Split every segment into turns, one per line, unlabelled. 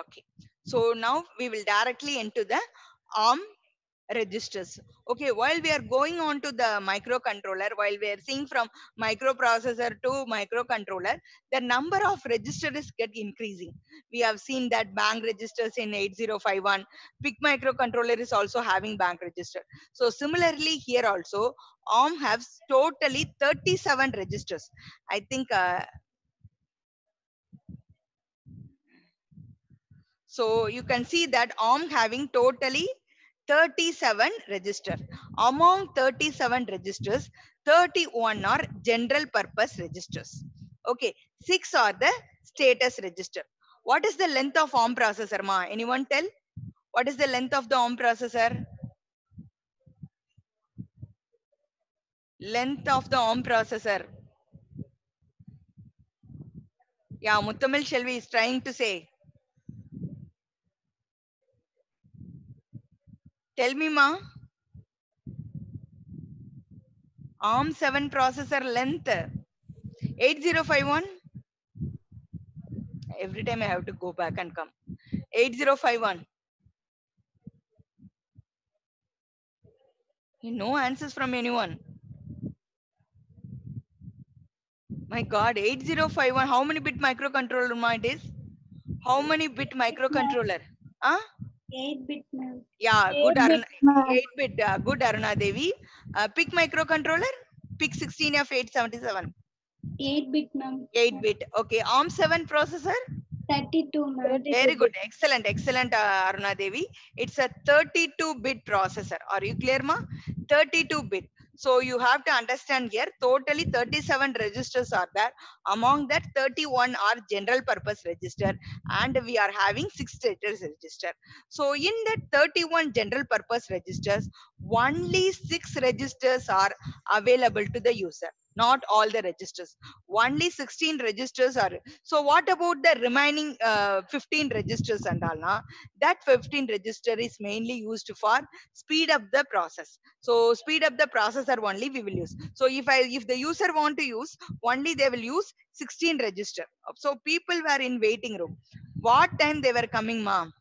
Okay. So now we will directly into the ARM registers. Okay, while we are going on to the microcontroller, while we are seeing from microprocessor to microcontroller, the number of registers get increasing. We have seen that bank registers in 8051. PIC microcontroller is also having bank register. So similarly here also, ARM has totally 37 registers. I think uh, So you can see that ARM having totally 37 register. Among 37 registers, 31 are general purpose registers. Okay, six are the status register. What is the length of ARM processor, ma? Anyone tell? What is the length of the ARM processor? Length of the ARM processor. Yeah, Muttamil Shelvi is trying to say. Tell me, ma. ARM 7 processor length 8051. Every time I have to go back and come. 8051. No answers from anyone. My God, 8051. How many bit microcontroller ma it is? How many bit microcontroller? Huh?
8 bit.
Yeah, good Aruna, 8 bit, uh, good Aruna Devi. Uh, PIC microcontroller, PIC 16 of 877,
8 bit ma'am.
8 bit. Okay, ARM 7 processor.
32 ma'am.
Very good, excellent, excellent, uh, Aruna Devi. It's a 32 bit processor. Are you clear, ma? 32 bit. So you have to understand here, totally 37 registers are there. Among that, 31 are general purpose register, and we are having six status register. So in that 31 general purpose registers, only six registers are available to the user. Not all the registers. Only 16 registers are. So what about the remaining uh, 15 registers and all? That 15 register is mainly used for speed up the process. So speed up the processor only we will use. So if I if the user want to use, only they will use 16 register. So people were in waiting room. What time they were coming, ma'am?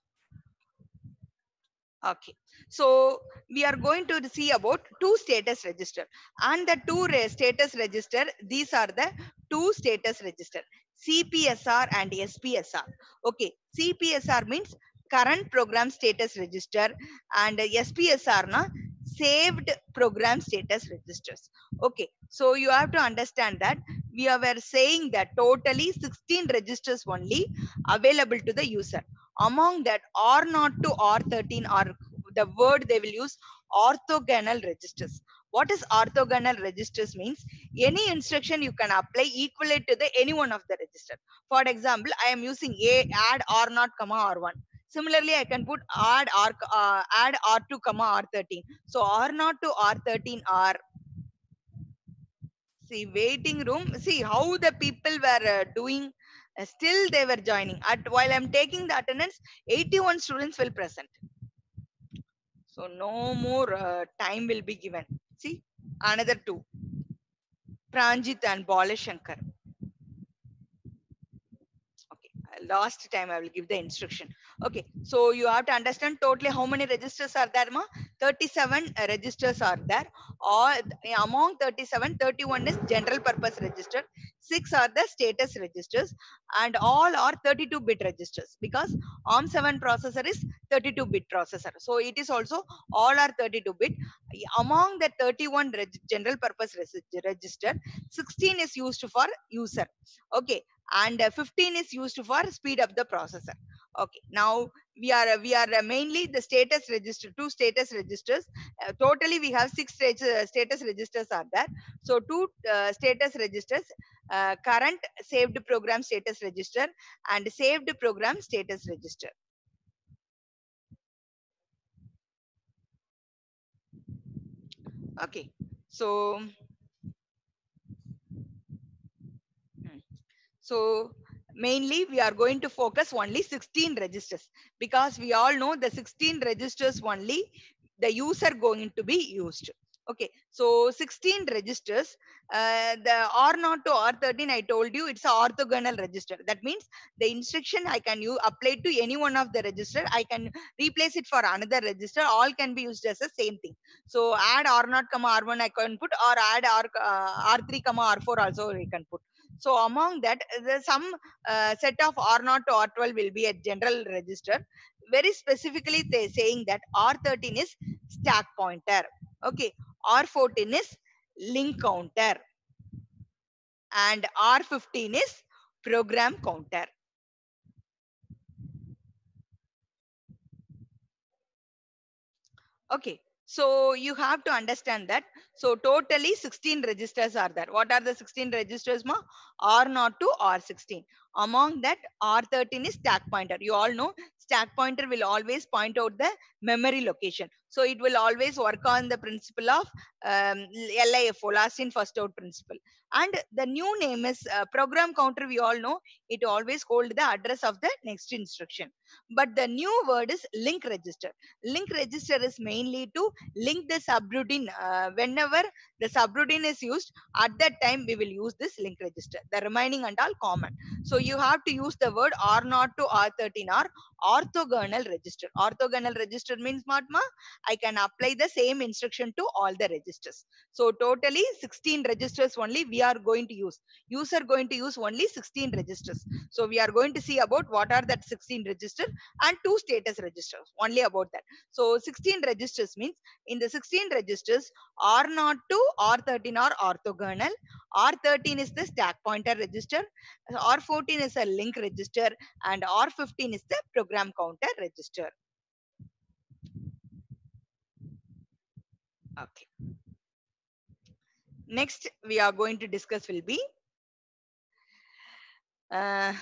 Okay. So we are going to see about two status register and the two status register. These are the two status register CPSR and SPSR. Okay. CPSR means current program status register and SPSR na saved program status registers. Okay. So you have to understand that we were saying that totally 16 registers only available to the user. Among that R0 to R13 are the word they will use orthogonal registers. What is orthogonal registers means? Any instruction you can apply equate to the any one of the register. For example, I am using a add R0 comma R1. Similarly, I can put add R uh, add R2 comma R13. So R0 to R13 are see waiting room. See how the people were uh, doing. uh, still they were joining. At while I'm taking the attendance, 81 students will present. So no more uh, time will be given. See, another two. Pranjit and Shankar. Okay, uh, last time I will give the instruction. Okay, so you have to understand totally how many registers are there, ma? 37 uh, registers are there. All among 37, 31 is general purpose register. Six are the status registers, and all are 32 bit registers because ARM7 processor is 32 bit processor. So it is also all are 32 bit. Among the 31 reg- general purpose register, 16 is used for user. Okay, and uh, 15 is used for speed up the processor. Okay, now we are uh, we are uh, mainly the status register, two status registers. Uh, totally, we have six uh, status registers are there. So two uh, status registers, uh, current saved program status register and saved program status register. Okay, so hmm. so mainly we are going to focus only 16 registers because we all know the 16 registers only the user going to be used Okay, so 16 registers. Uh, the R0 to R13, I told you it's orthogonal register. That means the instruction I can use apply to any one of the register. I can replace it for another register. All can be used as the same thing. So add R0 comma R1 I can put or add R uh, R3 comma R4 also we can put. So among that, some uh, set of R0 to R12 will be a general register. Very specifically, they saying that R13 is stack pointer. Okay, R14 is link counter, and R15 is program counter. Okay, so you have to understand that. So totally 16 registers are there. What are the 16 registers, ma? R0 to R16. Among that, R13 is stack pointer. You all know stack pointer will always point out the memory location. So it will always work on the principle of um, LIFO, last in first out principle. And the new name is uh, program counter. We all know it always hold the address of the next instruction. But the new word is link register. Link register is mainly to link the subroutine. Uh, whenever the subroutine is used, at that time we will use this link register. The remaining and all common. So you have to use the word R0 to R13 are orthogonal register. Orthogonal register means Matma, I can apply the same instruction to all the registers. So totally 16 registers only we are going to use. User going to use only 16 registers. So we are going to see about what are that 16 registers and two status registers only about that. So 16 registers means in the 16 registers R0 to R13 are orthogonal. R13 is the stack pointer register. R14 is a link register and R15 is the program counter register. Okay. Next we are going to discuss will be uh,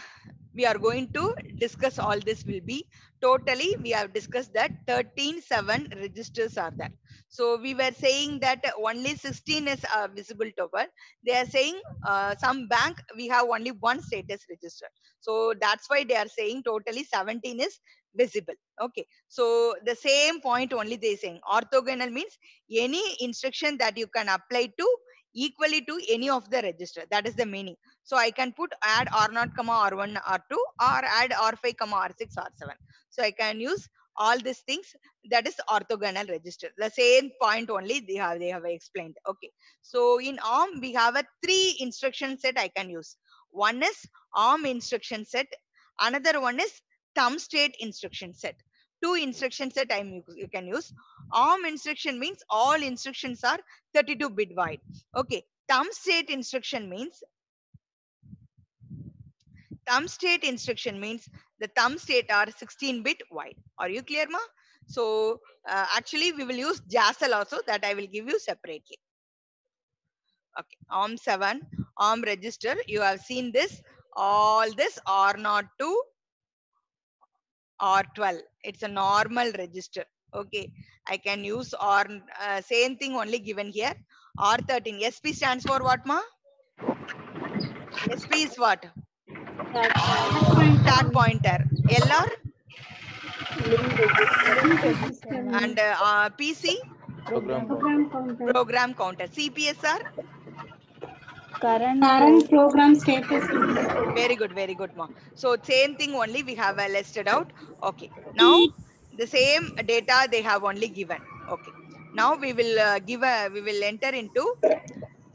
we are going to discuss all this will be totally we have discussed that 13 7 registers are there so we were saying that only 16 is uh, visible to us they are saying uh, some bank we have only one status register. So that's why they are saying totally 17 is visible. Okay. So the same point only they saying. Orthogonal means any instruction that you can apply to equally to any of the register. That is the meaning. So I can put add R0, comma R1, R2 or add R5, comma R6, R7. So I can use all these things that is orthogonal register. The same point only they have they have explained. Okay. So in ARM we have a three instruction set I can use. One is ARM instruction set. Another one is thumb state instruction set. Two instruction set I you can use. ARM instruction means all instructions are 32 bit wide. Okay. Thumb state instruction means thumb state instruction means the thumb state are 16 bit wide. Are you clear, ma? So uh, actually we will use Jazelle also that I will give you separately. Okay, ARM 7, ARM register. You have seen this. All this R0 to R12. It's a normal register. Okay, I can use or uh, same thing only given here. R13. SP stands for what, ma? SP is what? Stack pointer. LR and uh, uh, PC
Program
Program counter.
program counter. CPSR
Current, current program status.
very good, very good, ma. So same thing only we have uh, listed out. Okay. Now the same data they have only given. Okay. Now we will uh, give a we will enter into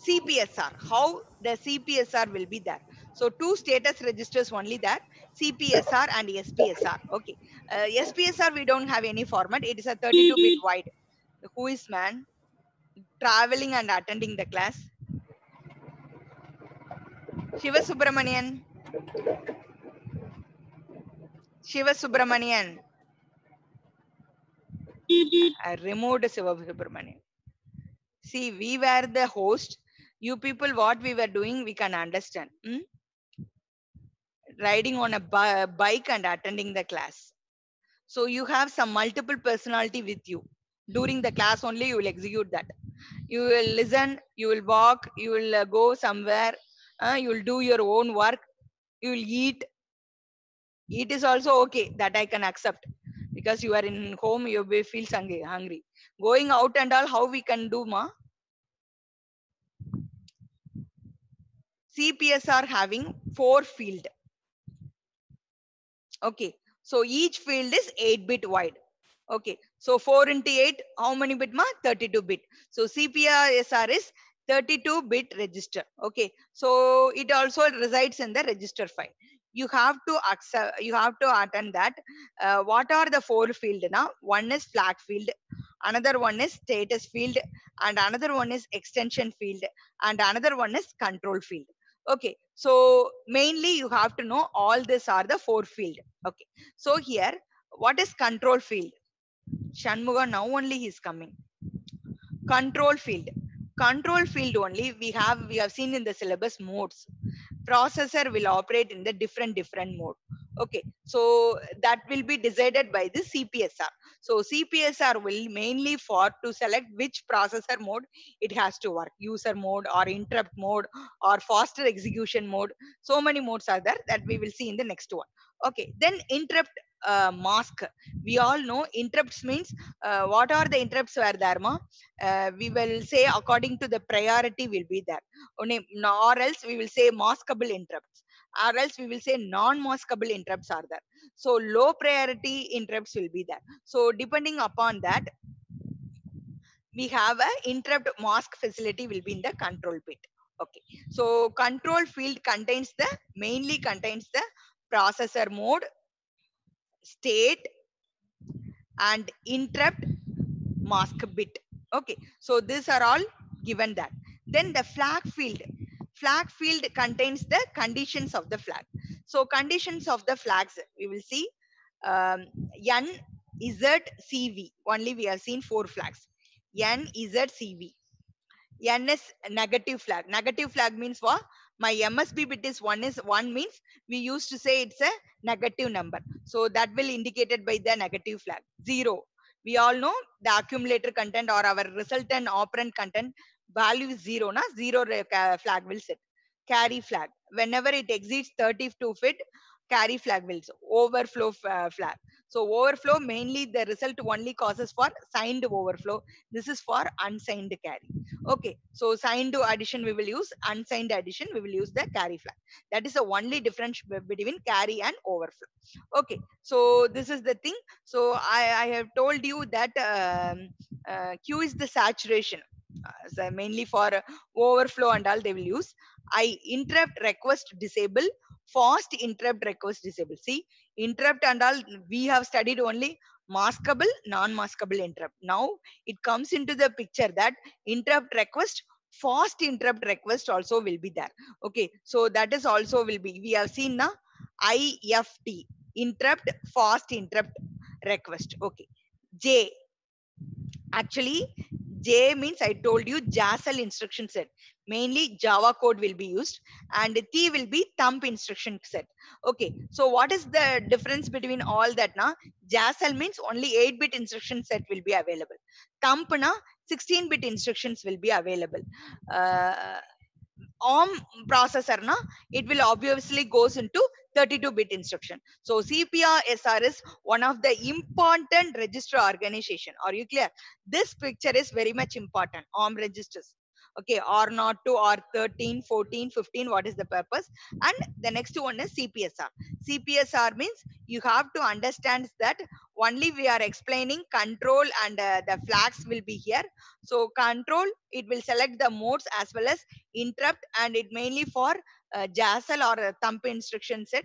CPSR. How the CPSR will be there. So two status registers only that CPSR and SPSR. Okay. Uh, SPSR we don't have any format. It is a 32 bit wide. Who is man? Traveling and attending the class. Shiva Subramanian. Shiva Subramanian. I removed Shiva Subramanian. See, we were the host. You people, what we were doing, we can understand. hmm? riding on a bike and attending the class. So you have some multiple personality with you. During the class only, you will execute that. You will listen, you will walk, you will uh, go somewhere, uh, you will do your own work, you will eat. Eat is also okay, that I can accept because you are in home, you will feel hungry. Going out and all, how we can do, ma? CPSR having four field. Okay, so each field is 8 bit wide. Okay, so 4 into 8, how many bit ma? 32 bit. So CPSR is 32 bit register. Okay, so it also resides in the register file. You have to accept, you have to attend that. Uh, what are the four field now? One is flag field, another one is status field, and another one is extension field, and another one is control field. Okay, so mainly you have to know all these are the four field. Okay, so here, what is control field? Shanmuga now only he is coming. Control field. Control field only we have we have seen in the syllabus modes. Processor will operate in the different different mode. Okay, so that will be decided by the CPSR. So CPSR will mainly for to select which processor mode it has to work. User mode or interrupt mode or faster execution mode. So many modes are there that we will see in the next one. Okay, then interrupt uh, mask. We all know interrupts means uh, what are the interrupts were there, ma? Uh, we will say according to the priority will be there. Only, or else we will say maskable interrupts. Or else we will say non-maskable interrupts are there. So low priority interrupts will be there. So depending upon that, we have a interrupt mask facility will be in the control bit. Okay. So control field contains the mainly contains the processor mode, state, and interrupt mask bit. Okay. So these are all given that. Then the flag field. Flag field contains the conditions of the flag. So conditions of the flags we will see um, N, Z, CV. Only we have seen four flags. N, Z, CV. N is negative flag. Negative flag means what? My MSB bit is one is one means we used to say it's a negative number. So that will indicated by the negative flag. Zero. We all know the accumulator content or our resultant operand content value is zero. Na? Zero flag will set. Carry flag. Whenever it exceeds 32 feet, carry flag will overflow uh, flag. So overflow mainly the result only causes for signed overflow. This is for unsigned carry. Okay. So signed addition we will use, unsigned addition we will use the carry flag. That is the only difference between carry and overflow. Okay. So this is the thing. So I, I have told you that um, uh, Q is the saturation. So mainly for overflow and all they will use. I interrupt request disable fast interrupt request disable. See, interrupt and all we have studied only maskable, non-maskable interrupt. Now it comes into the picture that interrupt request, fast interrupt request also will be there. Okay, so that is also will be. We have seen now IFT interrupt fast interrupt request. Okay, J actually J means I told you Jazelle instruction set. Mainly Java code will be used and T will be thumb instruction set. Okay, so what is the difference between all that now? Jazelle means only 8-bit instruction set will be available. Thumb na 16-bit instructions will be available. Uh, ARM processor na it will obviously goes into 32-bit instruction. So CPSR is one of the important register organization. Are you clear? This picture is very much important. ARM registers. Okay, R0 to R13, 14, 15. What is the purpose? And the next one is CPSR. CPSR means you have to understand that only we are explaining control and uh, the flags will be here. So control, it will select the modes as well as interrupt and it mainly for uh, Jazelle or a thumb instruction set.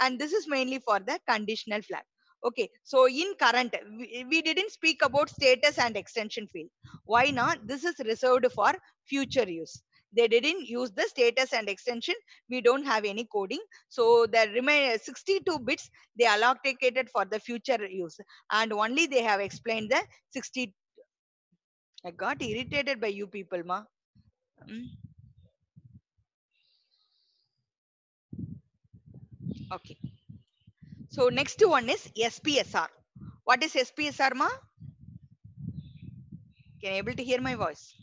And this is mainly for the conditional flag. Okay, so in current, we, we didn't speak about status and extension field. Why not? This is reserved for future use. They didn't use the status and extension. We don't have any coding. So the remain 62 bits, they allocated for the future use. And only they have explained the 60. I got irritated by you people, ma. Mm. Okay. So next one is SPSR. What is SPSR, ma? Can you able to hear my voice?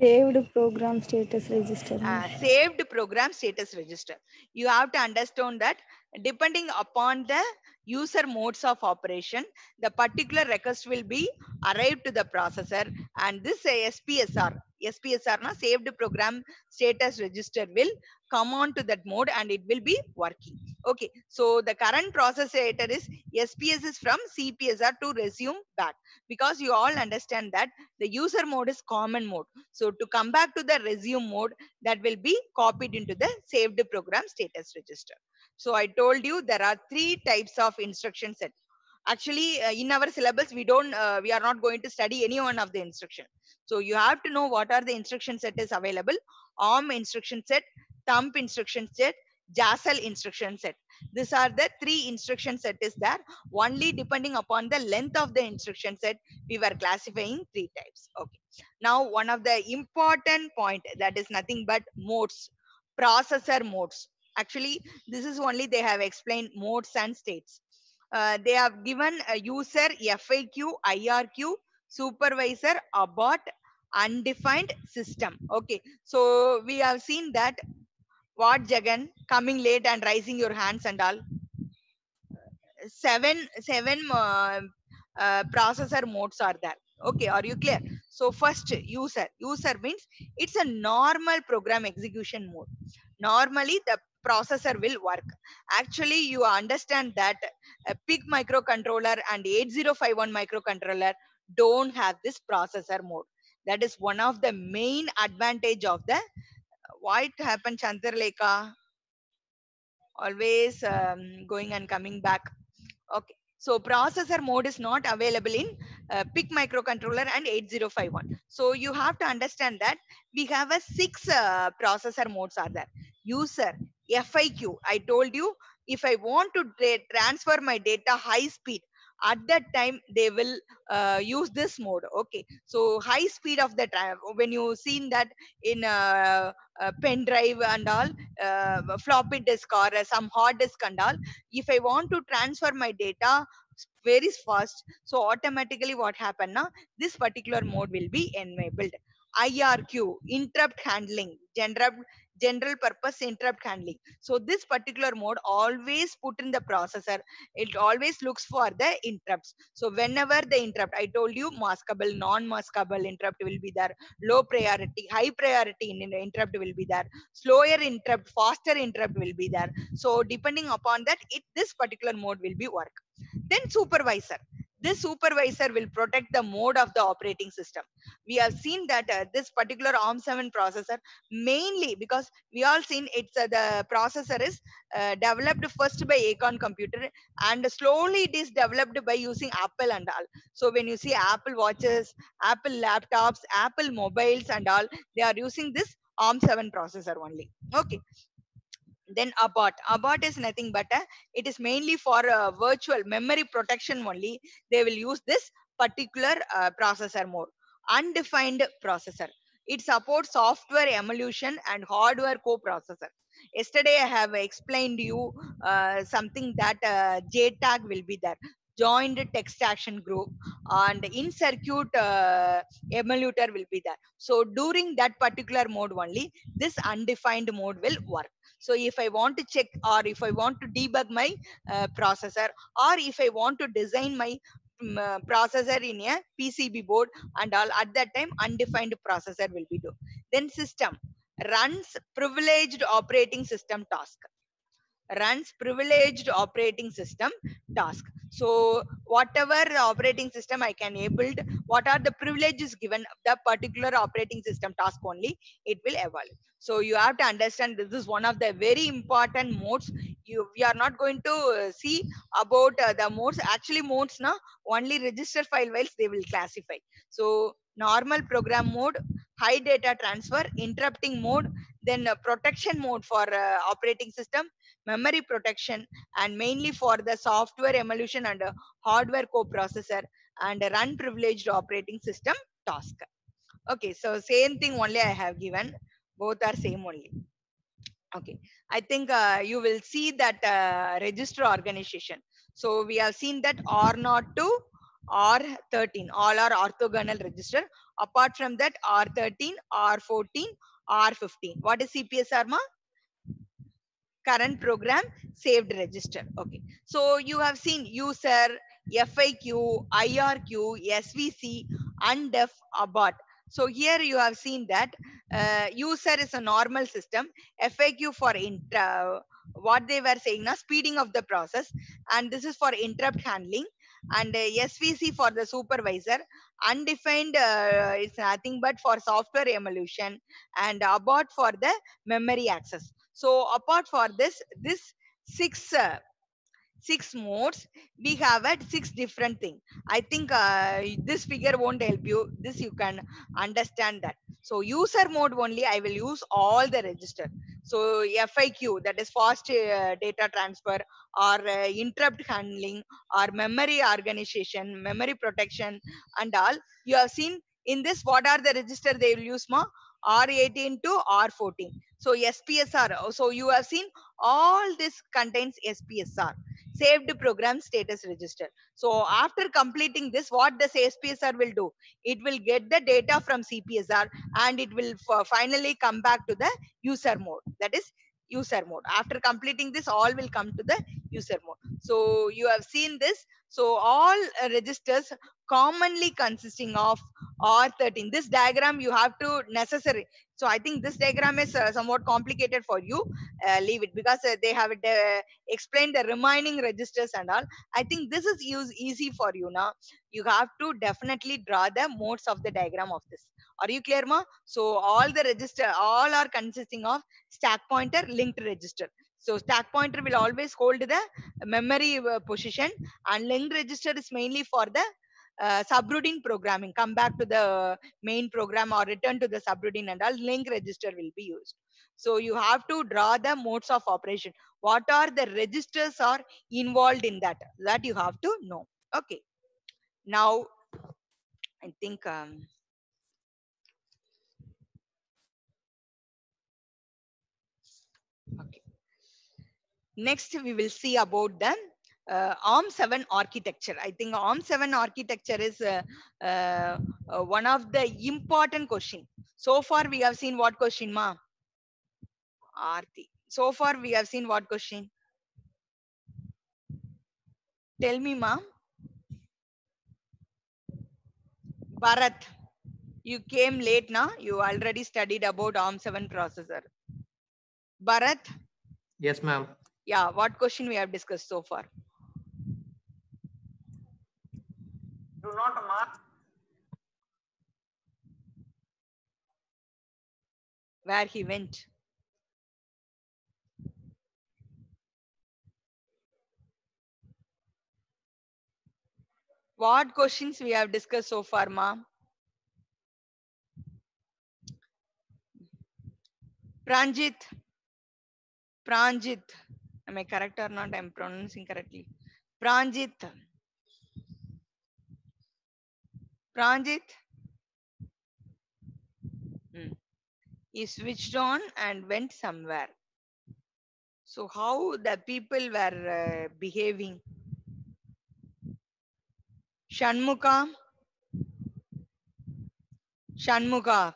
Saved program status register.
Uh, saved program status register. You have to understand that depending upon the user modes of operation, the particular request will be arrived to the processor and this SPSR SPSR na saved program status register will come on to that mode and it will be working. Okay, so the current process is SPS is from CPSR to resume back because you all understand that the user mode is common mode. So to come back to the resume mode, that will be copied into the saved program status register. So I told you there are three types of instruction set. Actually, uh, in our syllabus, we don't, uh, we are not going to study any one of the instruction. So you have to know what are the instruction set is available. ARM instruction set, thumb instruction set, Jazelle instruction set. These are the three instruction set is there. Only depending upon the length of the instruction set, we were classifying three types. Okay. Now, one of the important point that is nothing but modes, processor modes. Actually, this is only they have explained modes and states. Uh, they have given a user FIQ, IRQ, supervisor, abort, undefined system. Okay. So we have seen that what Jagan coming late and raising your hands and all. Seven, seven uh, uh, processor modes are there. Okay, are you clear? So first user, user means it's a normal program execution mode. Normally the processor will work. Actually, you understand that a PIC microcontroller and 8051 microcontroller don't have this processor mode. That is one of the main advantage of the why it happened Chandralekha always um, going and coming back. Okay. So processor mode is not available in uh, PIC microcontroller and 8051. So you have to understand that we have a six uh, processor modes are there. User, FIQ. I told you if I want to tra- transfer my data high speed, at that time they will uh, use this mode okay so high speed of the time when you seen that in a, a pen drive and all uh, floppy disk or uh, some hard disk and all if i want to transfer my data very fast so automatically what happen now this particular mode will be enabled irq interrupt handling general general purpose interrupt handling. So this particular mode always put in the processor. It always looks for the interrupts. So whenever the interrupt i told you maskable non maskable interrupt will be there. Low priority high priority in, in interrupt will be there. Slower interrupt faster interrupt will be there. So depending upon that it this particular mode will be work. Then supervisor this supervisor will protect the mode of the operating system we have seen that uh, this particular arm7 processor mainly because we all seen it's uh, the processor is uh, developed first by Acorn computer and slowly it is developed by using Apple and all. So when you see Apple watches, Apple laptops, Apple mobiles and all, they are using this ARM7 processor only. Okay. Then abort. Abort is nothing but a, it is mainly for uh, virtual memory protection only. They will use this particular uh, processor mode. Undefined processor. It supports software emulation and hardware co-processor yesterday i have explained you uh, something that uh, jtag will be there joint test action group and in circuit uh, emulator will be there so during that particular mode only this undefined mode will work so if i want to check or if i want to debug my uh, processor or if i want to design my um, uh, processor in a pcb board and all at that time undefined processor will be do. Then system runs privileged operating system task. Runs privileged operating system task so whatever operating system i can able what are the privileges given the particular operating system task only it will evolve so you have to understand this is one of the very important modes. You we are not going to uh, see about uh, the modes. Actually modes now only register file files they will classify. So normal program mode high data transfer interrupting mode then uh, protection mode for uh, operating system memory protection and mainly for the software emulation and hardware co-processor and run privileged operating system task. Okay so same thing only i have given. Both are same only. Okay i think uh, you will see that uh, register organization. So we have seen that r not to r13 all are orthogonal register. Apart from that r13 r14 r15 what is cpsr ma current program saved register okay so you have seen user FIQ, irq svc undef abort So here you have seen that uh, user is a normal system. FAQ for intra, what they were saying now, speeding of the process. And this is for interrupt handling. And uh, SVC for the supervisor. Undefined uh, is nothing but for software emulation. And abort for the memory access. So apart for this, this six uh, six modes we have at six different thing. I think uh, this figure won't help you. This you can understand that. So user mode only i will use all the register. So fiq that is fast uh, data transfer or uh, interrupt handling or memory organization memory protection and all. You have seen in this what are the register they will use ma? R18 to r14 so spsr oh, so you have seen all this contains spsr saved program status register. So after completing this, what the SPSR will do? It will get the data from CPSR and it will finally come back to the user mode. That is user mode. After completing this, all will come to the user mode. So you have seen this. So all registers commonly consisting of R13. This diagram you have to necessary. So I think this diagram is uh, somewhat complicated for you. Uh, leave it because uh, they have uh, explained the remaining registers and all. I think this is use easy for you now. You have to definitely draw the modes of the diagram of this. Are you clear, ma? So all the register, all are consisting of stack pointer linked register. So stack pointer will always hold the memory uh, position and linked register is mainly for the uh, subroutine programming. Come back to the main program or return to the subroutine and all link register will be used. So you have to draw the modes of operation. What are the registers are involved in that? That you have to know. Okay. Now i think um, next we will see about the uh, ARM7 architecture. I think ARM7 architecture is uh, uh, uh, one of the important question. So far we have seen what question, ma? Aarti. So far we have seen what question? Tell me, ma. Bharat, you came late now. You already studied about ARM7 processor. Bharat,
Yes, ma'am.
Yeah, what question we have discussed so far?
do not mark
Where he went? What questions we have discussed so far, ma? Pranjit. Pranjit. Am I correct or not? I'm pronouncing correctly. Pranjit. Pranjit. Hmm. He switched on and went somewhere. So how the people were uh, behaving? Shanmuka. Shanmuka.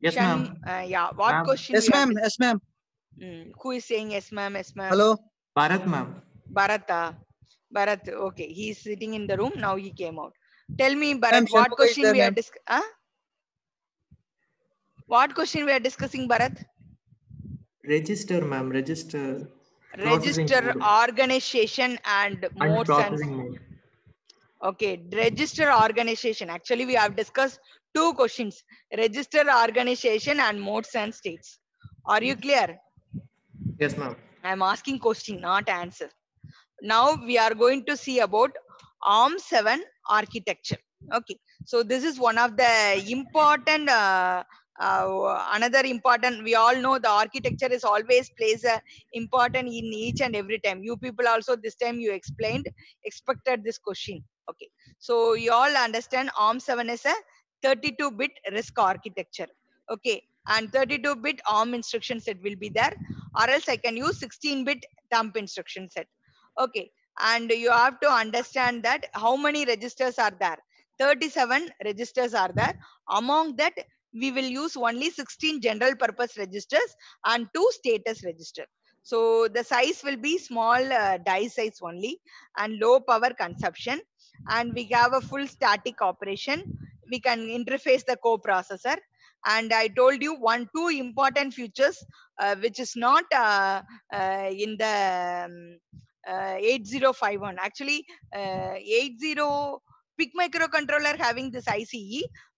Yes,
Shan,
ma'am.
uh, yeah. What
Ma'am.
question?
Yes, ma'am. Yes, ma'am.
Dis- Hmm, Who is saying yes, ma'am? Yes, ma'am.
Hello.
Bharat, ma'am.
Bharata. Bharat. Okay, he's sitting in the room. Now he came out. Tell me, Bharat, what
Shanmuga
question
there,
we are discussing? Huh? What question we are discussing, Bharat?
Register, ma'am. Register.
Register organization and
And
modes and
processing mode.
Okay, register organization. Actually, we have discussed two questions register organization and modes and states. Are you clear?
Yes, ma'am.
I'm asking question, not answer. Now we are going to see about ARM7 architecture. Okay, so this is one of the important, uh, uh, another important, we all know the architecture is always plays a important in each and every time. You people also this time you explained, expected this question. Okay, so you all understand ARM7 is a 32-bit RISC architecture. Okay, and 32-bit ARM instruction set will be there or else I can use 16-bit thumb instruction set. Okay, and you have to understand that how many registers are there. 37 registers are there. Among that, we will use only 16 general purpose registers and two status register. So the size will be small uh, die size only and low power consumption. And we have a full static operation. we can interface the coprocessor and i told you one two important features uh, which is not uh, uh, in the um, uh, 8051 actually uh, 80 pic microcontroller having this ice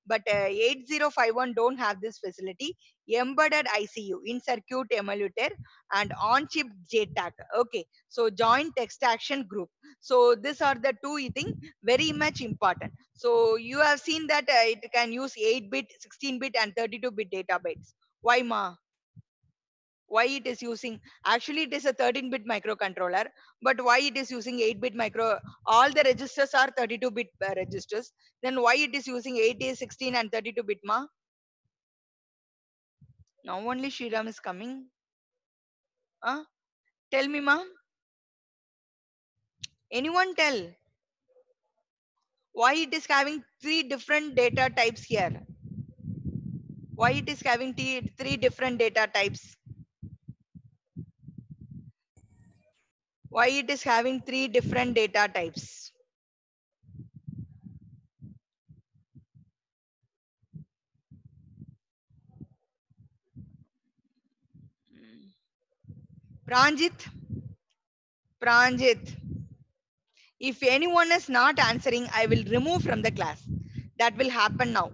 but uh, 8051 don't have this facility embedded icu in circuit emulator and on chip jtag okay so joint extraction group. So these are the two thing very much important. So you have seen that uh, it can use 8 bit 16 bit and 32 bit data bytes. Why ma? Why it is using actually it is a 13 bit microcontroller but why it is using 8 bit micro all the registers are 32 bit uh, registers. Then why it is using 8 16 and 32 bit ma now only Shriram is coming. Huh? tell me ma anyone tell? Why it is having three different data types here? Why it is having three different data types? Why it is having three different data types Pranjit Pranjit if anyone is not answering i will remove from the class that will happen now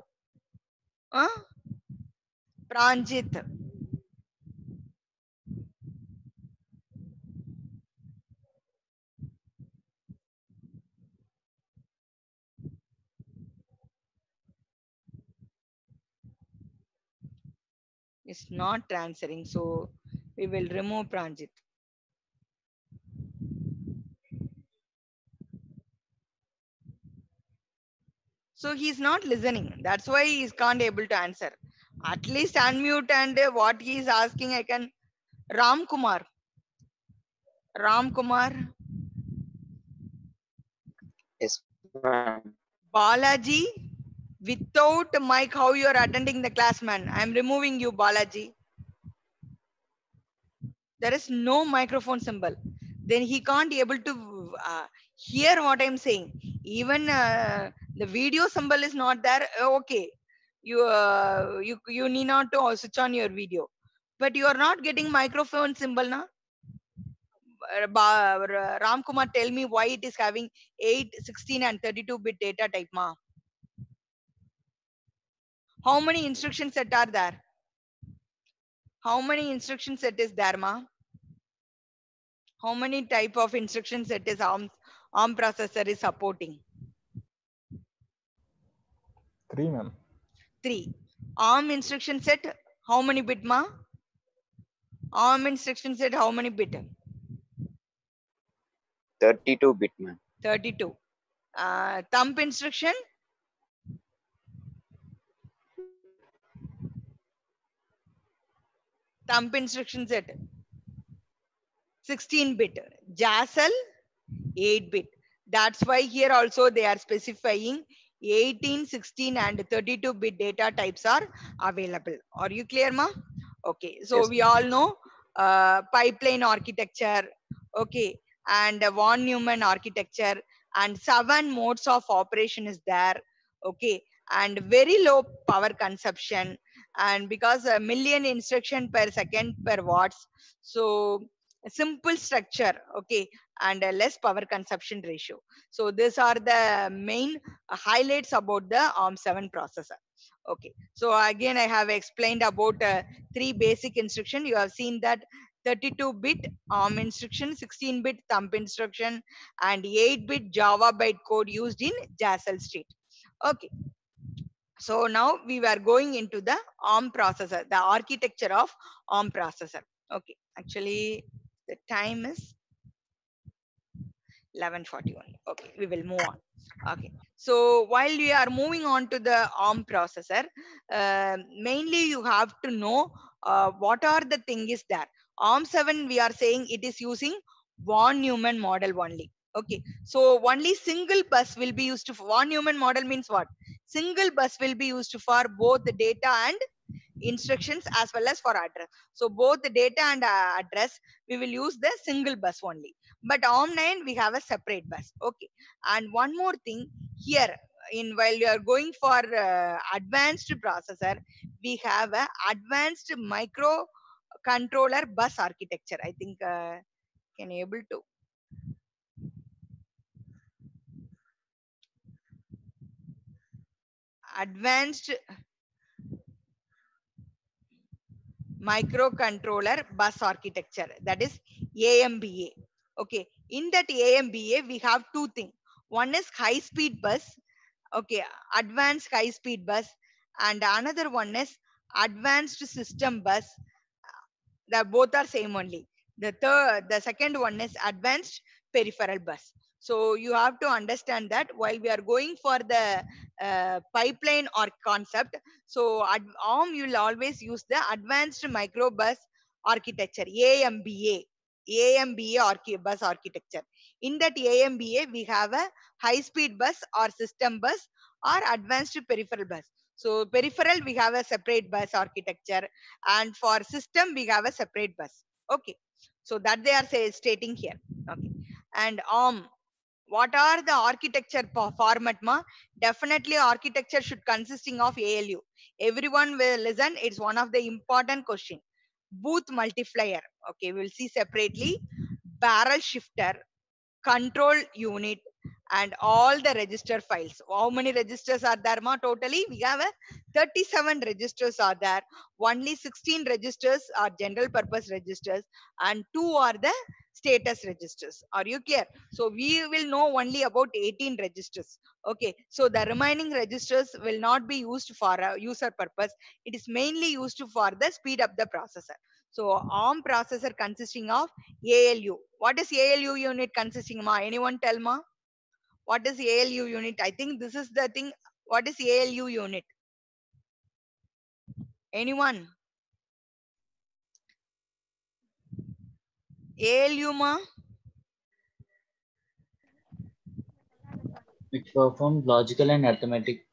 huh? Pranjit is not answering. So we will remove Pranjit. So he's not listening. That's why he can't able to answer. At least unmute and what he is asking, I can. Ram Kumar. Ram Kumar.
Yes.
Balaji. Without mic, how you are attending the class, man? I am removing you, Balaji. There is no microphone symbol. Then he can't be able to uh, hear what I'm saying. Even uh, the video symbol is not there. uh, Okay, you uh, you you need not to switch on your video, but you are not getting microphone symbol now. Ram Kumar, tell me why it is having 8, 16 and 32 bit data type, ma. How many instruction set are there? How many instruction set is there, ma? How many type of instruction set is ARM, ARM processor is supporting?
Three, ma'am.
Three. ARM instruction set, how many bit, ma? ARM instruction set, how many bit?
32 bit, ma'am.
32. Uh, thumb instruction, thumb instruction set. 16 bit. Jazelle 8 bit. That's why here also they are specifying 18 16 and 32 bit data types are available. Are you clear ma? Okay so
Yes,
we all know uh, pipeline architecture okay and von neumann architecture and seven modes of operation is there okay and very low power consumption and because a million instruction per second per watts. So simple structure okay and a less power consumption ratio. So these are the main highlights about the arm7 processor okay. So again i have explained about uh, three basic instruction. You have seen that 32 bit arm instruction 16 bit thumb instruction and 8 bit java byte code used in Jazelle street okay so now we were going into the ARM processor, the architecture of ARM processor. Okay, actually the time is 11:41. Okay, we will move on. Okay, so while we are moving on to the ARM processor, uh, mainly you have to know uh, what are the thing is that ARM7 we are saying it is using von Neumann model only. Okay, so only single bus will be used for von Neumann model means what? single bus will be used for both the data and instructions as well as for address. So both the data and uh, address, we will use the single bus only. But ARM9, we have a separate bus. Okay. And one more thing here, in while you are going for uh, advanced processor we have a advanced microcontroller bus architecture i think uh, can able to advanced microcontroller bus architecture that is AMBA. Okay, in that AMBA we have two things. One is high speed bus, okay, advanced high speed bus, and another one is advanced system bus. The both are same only. The third, the second one is advanced peripheral bus. So you have to understand that while we are going for the uh, pipeline or concept, so ad- ARM you will always use the advanced microbus architecture, AMBA, AMBA archi- bus architecture. In that AMBA, we have a high speed bus or system bus or advanced peripheral bus. So peripheral, we have a separate bus architecture and for system, we have a separate bus. Okay. So that they are say, stating here. Okay. And ARM, what are the architecture format ma? Definitely architecture should consisting of ALU. Everyone will listen. It's one of the important question. Booth multiplier. Okay, we'll see separately. Barrel shifter, control unit, and all the register files. How many registers are there ma? Totally, we have a 37 registers are there. Only 16 registers are general purpose registers and two are the status registers. Are you clear? So we will know only about 18 registers. Okay. So the remaining registers will not be used for a user purpose. It is mainly used for the speed up the processor. So ARM processor consisting of ALU. What is ALU unit consisting ma? Anyone tell ma? What is ALU unit? I think this is the thing. What is ALU unit? Anyone? ALU ma?
It performs logical and arithmetic.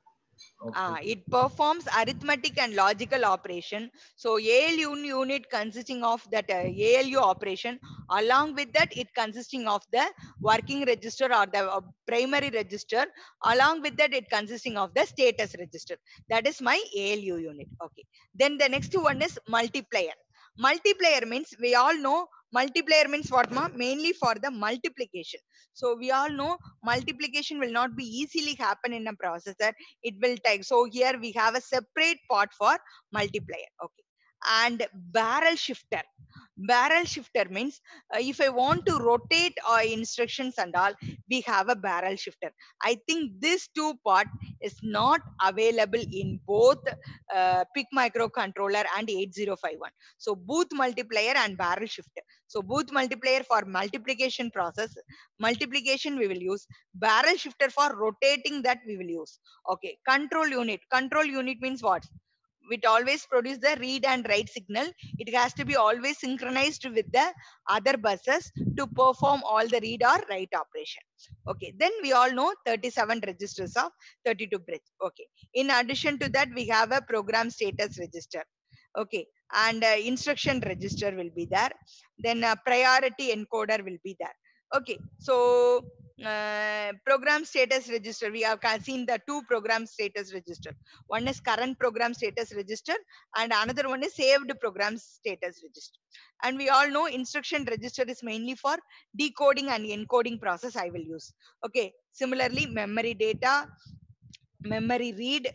Ah, it performs arithmetic and logical operation. So ALU unit consisting of that uh, ALU operation. Along with that, it consisting of the working register or the uh, primary register. Along with that, it consisting of the status register. That is my ALU unit. Okay. Then the next one is multiplier. Multiplier means we all know multiplier means what ma? Mainly for the multiplication. So we all know multiplication will not be easily happen in a processor it will take so here we have a separate part for multiplier okay and barrel shifter. Barrel shifter means uh, if i want to rotate our instructions and all we have a barrel shifter. I think this two part is not available in both uh, pic microcontroller and 8051 so booth multiplier and barrel shifter. So booth multiplier for multiplication process multiplication we will use. Barrel shifter for rotating that we will use. Okay control unit. Control unit means what it always produce the read and write signal. It has to be always synchronized with the other buses to perform all the read or write operation. Okay then we all know 37 registers of 32 bits okay in addition to that we have a program status register. Okay and uh, instruction register will be there. Then uh, priority encoder will be there. Okay so uh, program status register. We have seen the two program status register. One is current program status register and another one is saved program status register. And we all know instruction register is mainly for decoding and encoding process i will use. Okay. Similarly memory data memory read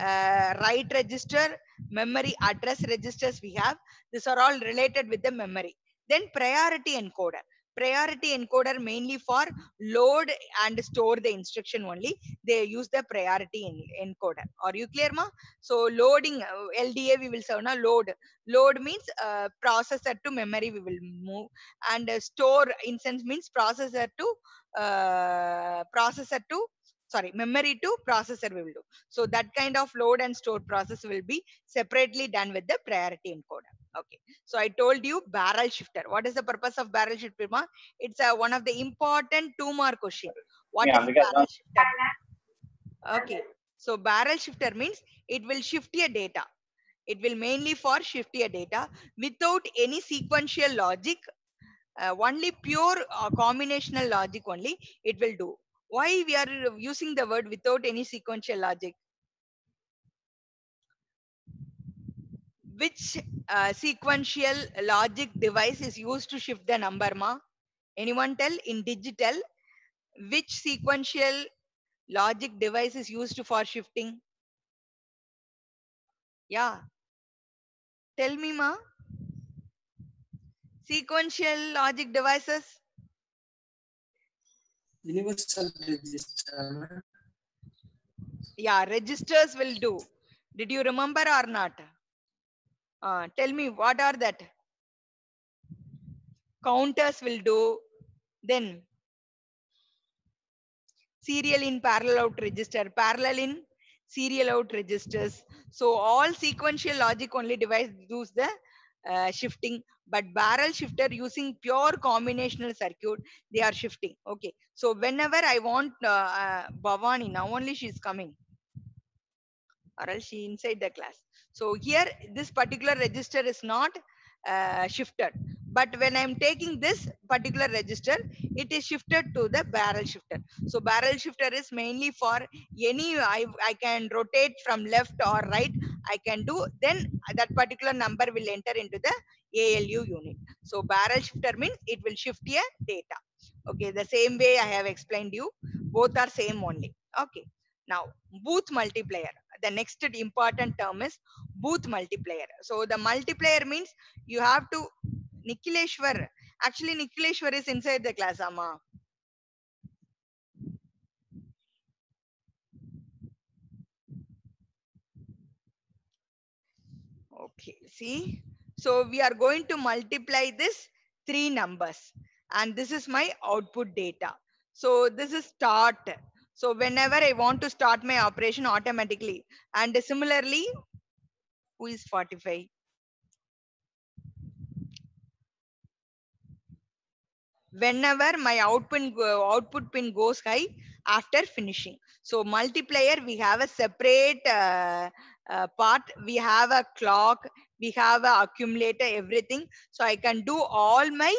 uh, write register memory address registers we have. These are all related with the memory. Then priority encoder priority encoder mainly for load and store the instruction only. They use the priority en- encoder. Are you clear ma? So loading uh, lda we will say na load. Load means uh, processor to memory we will move. And uh, store instance means processor to uh, processor to sorry memory to processor we will do. So that kind of load and store process will be separately done with the priority encoder okay. So i told you barrel shifter. What is the purpose of barrel shifter ma? it's uh, one of the important two mark question. What
Yeah,
is barrel shifter? Okay. So barrel shifter means it will shift your data. It will mainly for shift your data without any sequential logic uh, only pure uh, combinational logic only it will do. Why we are using the word without any sequential logic? Which uh, sequential logic device is used to shift the number, ma? Anyone tell in digital which sequential logic device is used for shifting? Yeah. Tell me, ma. Sequential logic devices.
Universal register.
Yeah, registers will do. Did you remember or not? Uh, tell me, what are that? Counters will do. Then serial in parallel out register, parallel in serial out registers. So all sequential logic only device does the uh, shifting, but barrel shifter using pure combinational circuit, they are shifting. Okay. So whenever I want uh, uh, Bhavani, now only she is coming. Or else she inside the class. So here, this particular register is not uh, shifted. But when I'm taking this particular register, it is shifted to the barrel shifter. So barrel shifter is mainly for any, I, I can rotate from left or right. I can do, then that particular number will enter into the ALU unit. So barrel shifter means it will shift a data. Okay, the same way I have explained you, both are same only. Okay. Now, booth multiplier. The next important term is booth multiplier. So the multiplier means you have to Nikileshwar. Actually, Nikileshwar is inside the class, Amma. Okay, see. So we are going to multiply this three numbers and this is my output data. So this is start. So whenever I want to start my operation automatically and similarly, who is 45? Whenever my output, output pin goes high after finishing. So multiplier, we have a separate uh, uh, part. We have a clock, we have a accumulator, everything. So I can do all my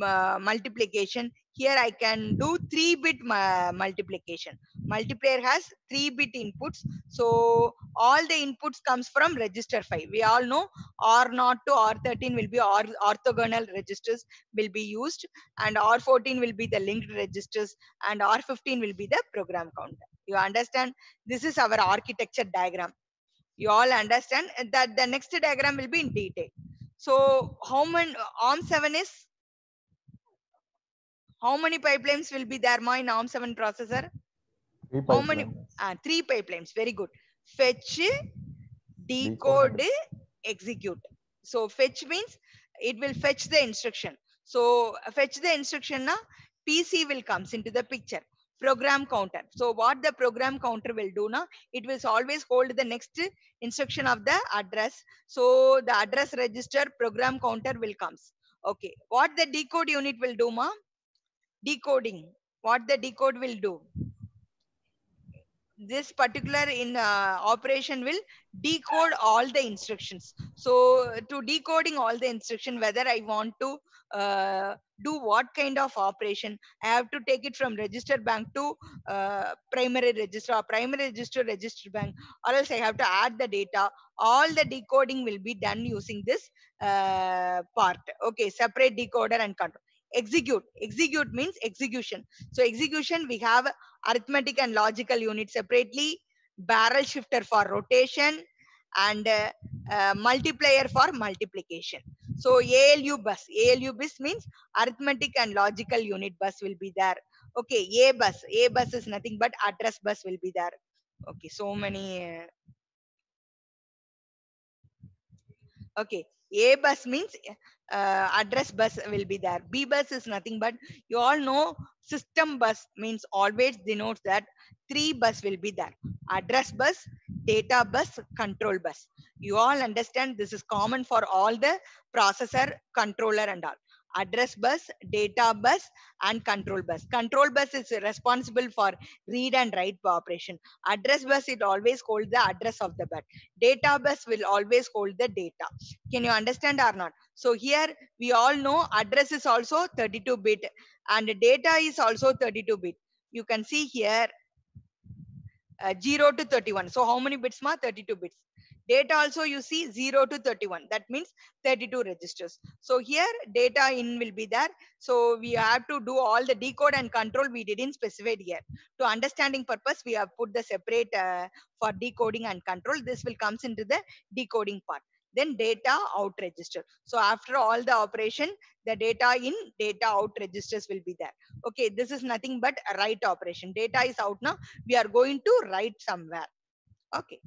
uh, multiplication. Here I can do three bit multiplication. Multiplier has three bit inputs. So all the inputs comes from register file. We all know R0 to R13 will be or, orthogonal registers will be used and R14 will be the linked registers and R15 will be the program counter. You understand? This is our architecture diagram. You all understand that the next diagram will be in detail. So how many ARM7 is how many pipelines will be there ma in ARM7 processor?
Three
How many?
pipelines.
Ah, three pipelines. Very good. Fetch, decode, execute. So fetch means it will fetch the instruction. So fetch the instruction na PC will comes into the picture. Program counter. So what the program counter will do na, it will always hold the next instruction of the address. So the address register program counter will comes. Okay. What the decode unit will do ma? Decoding. What the decode will do? this particular in uh, operation will decode all the instructions so to decoding all the instruction whether i want to uh, do what kind of operation i have to take it from register bank to uh, primary register or primary register register bank or else i have to add the data all the decoding will be done using this uh, part okay separate decoder and control execute execute means execution so execution we have arithmetic and logical unit separately, barrel shifter for rotation, and uh, uh, multiplier for multiplication. So ALU bus, ALU bus means arithmetic and logical unit bus will be there. Okay, A bus, A bus is nothing but address bus will be there. Okay, so many. uh, Okay, A bus means uh, address bus will be there. B bus is nothing but you all know system bus means always denotes that three bus will be there. Address bus, data bus, control bus. You all understand this is common for all the processor, controller and all. Address bus, data bus and control bus. Control bus is responsible for read and write operation. Address bus it always hold the address of the bus. Data bus will always hold the data. Can you understand or not? So here we all know address is also 32 bit and data is also 32 bit. you can see here uh, 0 to 31 so how many bits ma 32 bits data also you see 0 to 31 that means 32 registers. So here data in will be there. So we have to do all the decode and control we didn't specify here. To understanding purpose we have put the separate uh, for decoding and control. This will comes into the decoding part. Then data out register. So after all the operation the data in data out registers will be there. Okay this is nothing but write operation. Data is out now. We are going to write somewhere. Okay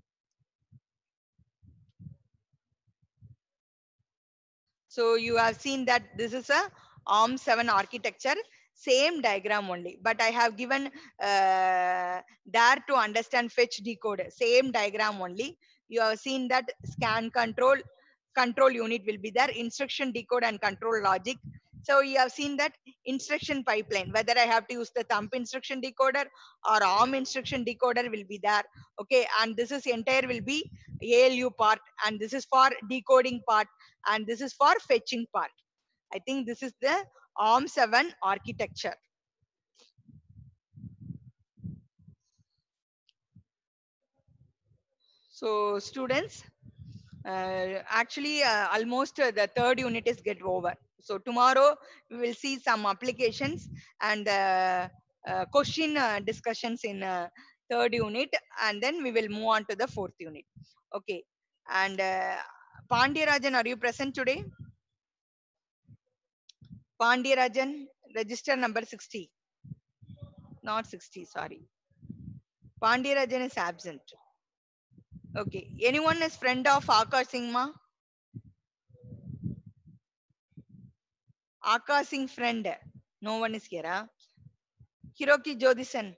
so you have seen that this is a ARM7 architecture same diagram only. But i have given uh, there to understand fetch decode same diagram only. You have seen that scan control control unit will be there instruction decode and control logic so you have seen that instruction pipeline whether i have to use the thumb instruction decoder or arm instruction decoder will be there okay? And this is entire will be alu part and this is for decoding part and this is for fetching part. I think this is the arm 7 architecture. So students uh, actually uh, almost uh, the third unit is get over so tomorrow we will see some applications and uh, uh, question uh, discussions in uh, third unit and then we will move on to the fourth unit. Okay. And uh, Pandyarajan are you present today? Pandyarajan register number 60 not 60 sorry. Pandyarajan is absent. Okay. Anyone is friend of Akash Singh Akash Singh friend no one is here huh? Hiroki Jodison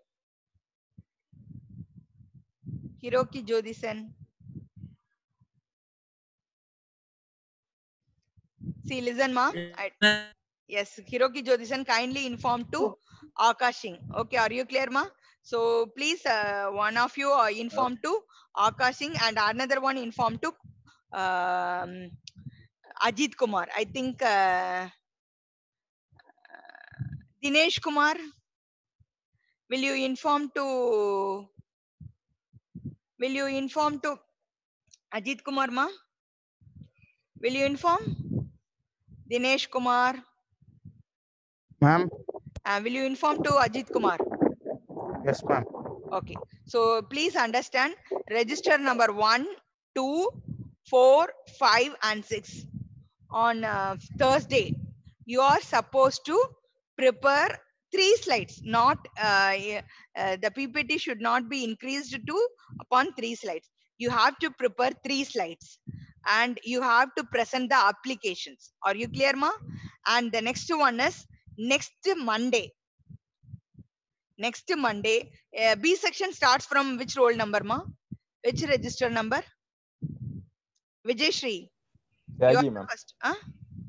Hiroki Jodison see listen ma I, yes Hiroki Jodison kindly inform to Akash Singh okay are you clear ma so please uh, one of you uh, inform to Akash Singh and another one inform to um, Ajit Kumar I think uh, Dinesh Kumar will you inform to will you inform to Ajit Kumar ma? Will you inform? Dinesh Kumar.
Ma'am,
uh, will you inform to Ajit Kumar?
Yes, ma'am.
okay. So please understand register number one two four five and six on uh, thursday. You are supposed to prepare three slides not uh, uh, the ppt should not be increased to upon three slides. You have to prepare three slides and you have to present the applications. Are you clear ma? And the next one is next monday. Next monday uh, b section starts from which roll number ma? Which register number? Vijay shri you are
ma'am.
first huh?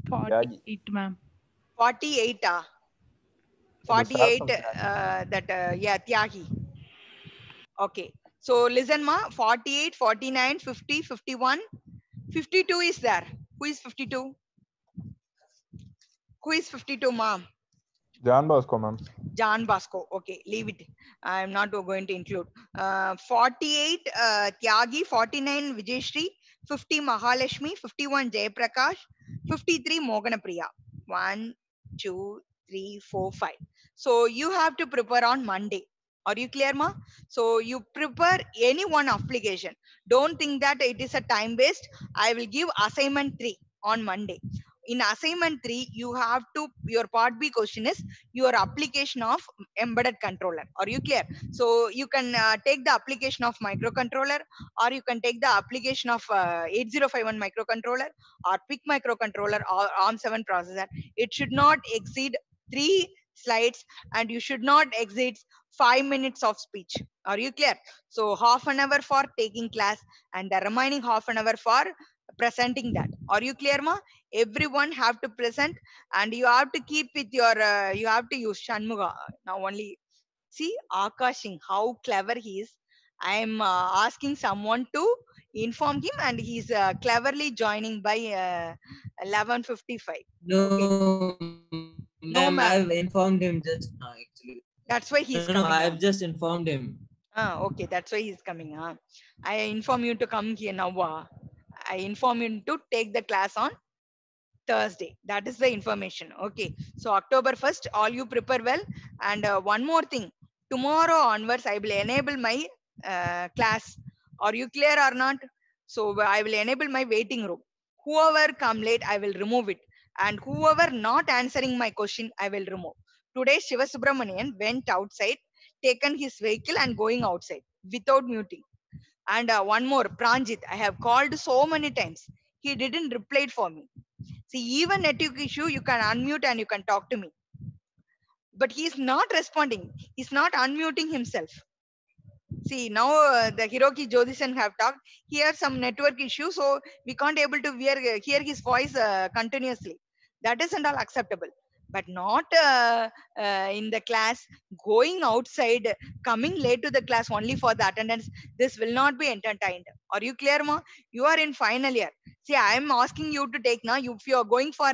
48 ma'am.
48 ah.
start
48
from Tyagi.
uh, that uh, yeah tyagi okay so listen ma 48 49 50 51 52 is there who is 52 who is 52 ma
John Bosco, ma'am.
John Bosco. Okay, leave it. I'm not going to include. Uh, 48 uh, Tyagi, 49 Vijayshri, 50 Mahalashmi, 51 Jayaprakash, 53 Moganapriya. One, two, three, four, five. So you have to prepare on Monday. Are you clear, ma? So you prepare any one application. Don't think that it is a time waste. I will give assignment three on Monday. In assignment three, you have to your part B question is your application of embedded controller are you clear so you can uh, take the application of microcontroller or you can take the application of uh, 8051 microcontroller or pic microcontroller or arm7 processor it should not exceed three slides and you should not exceed five minutes of speech. Are you clear? So half an hour for taking class and the remaining half an hour for presenting that. Are you clear ma? Everyone have to present and you have to keep with your uh, you have to use shanmuga. Now only see Akash Singh how clever he is. I am uh, asking someone to inform him and he's uh, cleverly joining by uh, 11:55
No,
No,
ma'am. I've informed him just now, actually.
That's why he's
No, no,
coming.
I've just informed him.
Ah, okay, that's why he's coming. Huh? I inform you to come here now. ah. I inform you to take the class on Thursday. That is the information. Okay. So October 1st, all you prepare well. And uh, one more thing. Tomorrow onwards, I will enable my uh, class. Are you clear or not? So I will enable my waiting room. Whoever come late, I will remove it. And whoever not answering my question, I will remove. Today, Shiva Subramanian went outside, taken his vehicle and going outside without muting. And uh, one more, Pranjit, I have called so many times. He didn't reply for me. See, even network issue, you can unmute and you can talk to me. But he's not responding. He's not unmuting himself. See, now uh, the Hiroki Jodison have talked. Here some network issue, so we can't able to hear, hear his voice uh, continuously. That isn't all acceptable. But not uh, uh, in the class, going outside, coming late to the class only for the attendance. This will not be entertained. Are you clear, ma? You are in final year. See, I am asking you to take now. If you are going for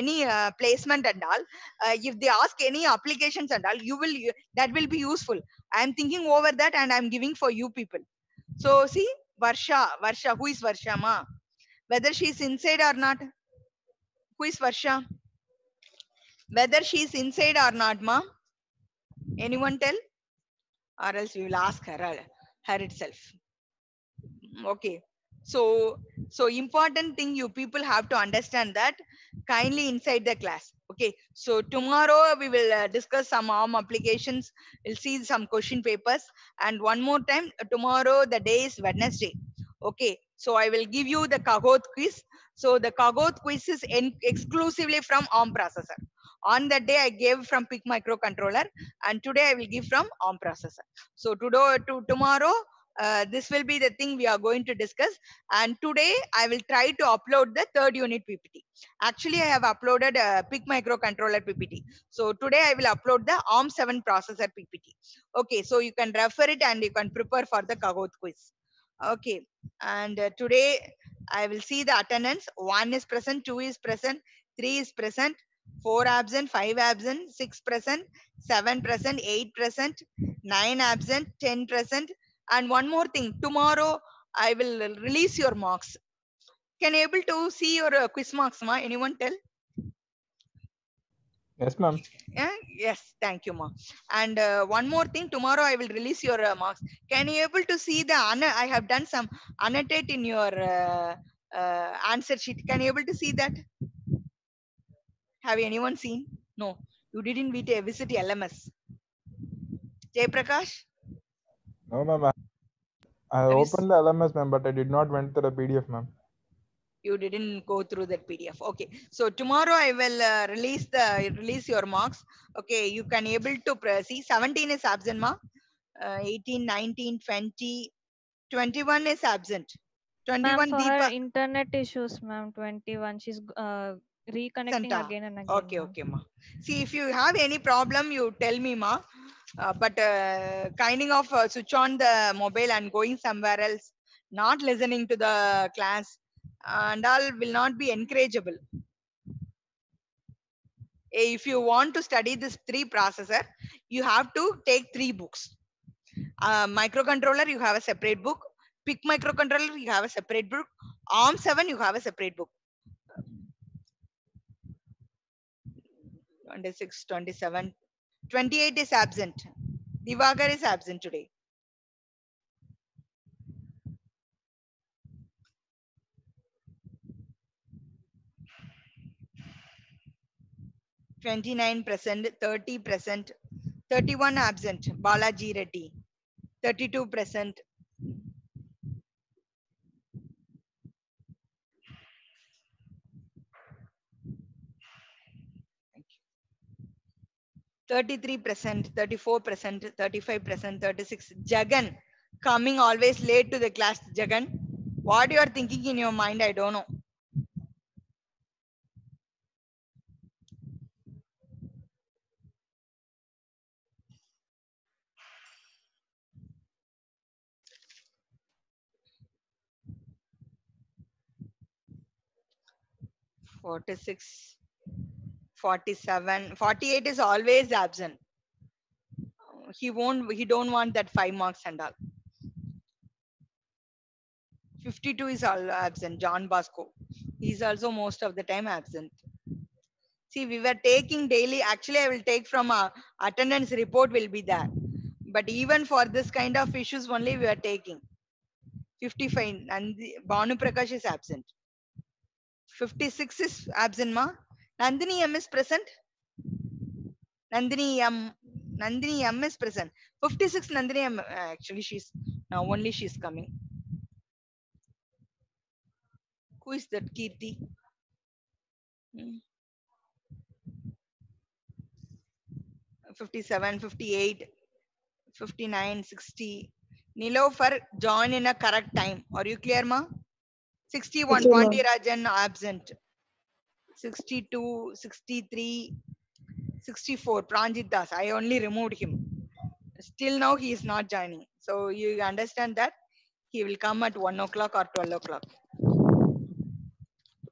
any uh, placement and all, uh, if they ask any applications and all, you will that will be useful. I am thinking over that and I am giving for you people. So see, Varsha, Varsha, who is Varsha, ma? Whether she is inside or not? Who is Varsha? Whether she is inside or not, ma? Anyone tell? Or else we will ask her, uh, her itself. Okay. So, so important thing you people have to understand that kindly inside the class. Okay. So tomorrow we will uh, discuss some ARM applications. We'll see some question papers. And one more time, tomorrow the day is Wednesday. Okay. So I will give you the Kahoot quiz. So the Kahoot quiz is exclusively from ARM processor. On that day I gave from PIC microcontroller and today I will give from ARM processor. So today to tomorrow uh, this will be the thing we are going to discuss and today i will try to upload the third unit ppt actually i have uploaded a pic microcontroller ppt so today i will upload the arm 7 processor ppt okay so you can refer it and you can prepare for the kahoot quiz okay and uh, today i will see the attendance. One is present two is present three is present four absent five absent six present seven present eight present nine absent ten present. And one more thing tomorrow i will release your marks. Can able to see your uh, quiz marks ma? Anyone tell
Yes, ma'am.
yeah yes thank you ma'am. and uh, one more thing tomorrow i will release your uh, marks can you able to see the i have done some annotate in your uh, uh, answer sheet can you able to see that have anyone seen no you didn't visit, visit lms jay prakash
No, ma'am. I- I
Have you s-
opened the LMS, ma'am, but I did not went to the PDF, ma'am.
You didn't go through that pdf okay. So tomorrow i will uh, release the release your marks. Okay. You can able to see 17 is absent ma. Uh, 18 19 20 21 is absent. 21
for
deepa.
internet issues, ma'am, 21. She's uh, reconnecting
Santa.
again and again.
okay okay ma. See if you have any problem you tell me ma. Uh, but uh, kinding of uh, switch on the mobile and going somewhere else not listening to the class and all will not be encourageable. Eh, if you want to study this three processor you have to take three books. Uh, microcontroller you have a separate book. Pic microcontroller you have a separate book. Arm 7 you have a separate book. 26 27 28 is absent. Divagar is absent today Twenty-nine present, thirty present, thirty-one absent. Balaji Reddy, thirty-two present. Thirty-three percent, thirty-four percent, thirty-five percent, thirty-six. Jagan, coming always late to the class. Jagan, what you are thinking in your mind, I don't know. Forty-six, forty-seven, forty-eight is always absent. he won't he don't want that five marks and all. 52 is all absent john bosco. He's also most of the time absent. See we were taking daily actually i will take from a attendance report will be there. But even for this kind of issues only we are taking. 55 and banu prakash is absent 56 is absent ma. Nandini m is present. Nandini m nandini m is present. 56 nandini m uh, actually she's now only she's coming. Who is that kirti? Hmm. 57 58 59 60 Nilofer join in a correct time. Are you clear ma 61
Okay, ma'am.
Pandirajan absent 62 63 64 Pranjit Das I only removed him still now he is not joining so you understand that he will come at 1 o'clock or 12 o'clock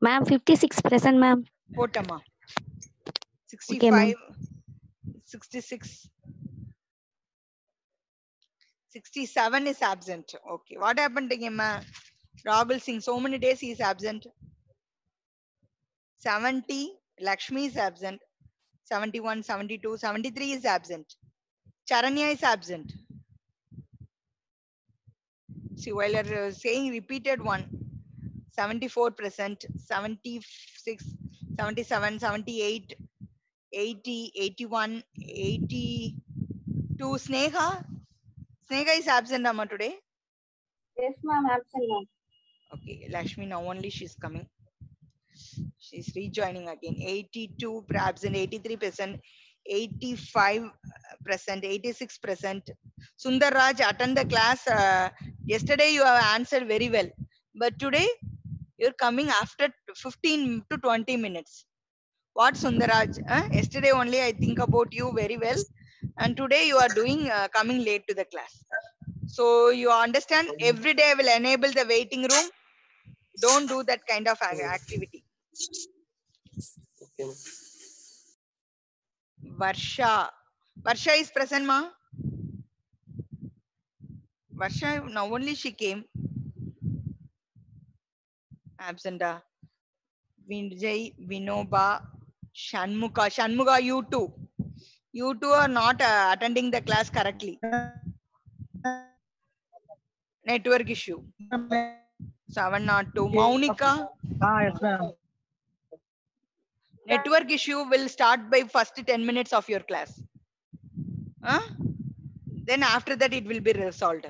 Ma'am, 56 present, ma'am.
Potama.
Okay, ma'am.
65, 66. 67 is absent. Okay. What happened to him? uh, Rahul Singh, so many days he is absent. 70, Lakshmi is absent. 71, 72, 73 is absent. Charanya is absent. See, while you're uh, saying repeated one, 74 percent 76 77 78 80 81 82 sneha sneha is absent amma today
Yes, ma'am, absent, ma'am.
Okay lakshmi now only she's coming. She's rejoining again. 82 perhaps absent 83 percent 85 percent 86 percent. Sundar raj attend the class uh, yesterday you have answered very well. But today you're coming after 15 to 20 minutes. What sundaraj? Yesterday only i think about you very well. And today you are doing uh, coming late to the class so you understand every day i will enable the waiting room don't do that kind of activity
Okay.
varsha varsha is present ma varsha now only she came absent ah. Vijay, Vinoba, Shanmuka. Shanmuka, you too. You two are not uh, attending the class correctly. Network issue. 702. Maunika,
Ah, yes, ma'am.
network issue will start by first 10 minutes of your class. Huh? Then after that, it will be resolved.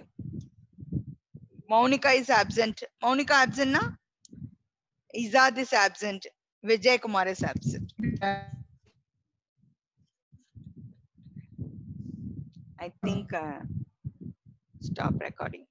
Maunika is absent. Maunika absent, na? Izad is absent. Vijay Kumar is absent. I think uh, stop recording.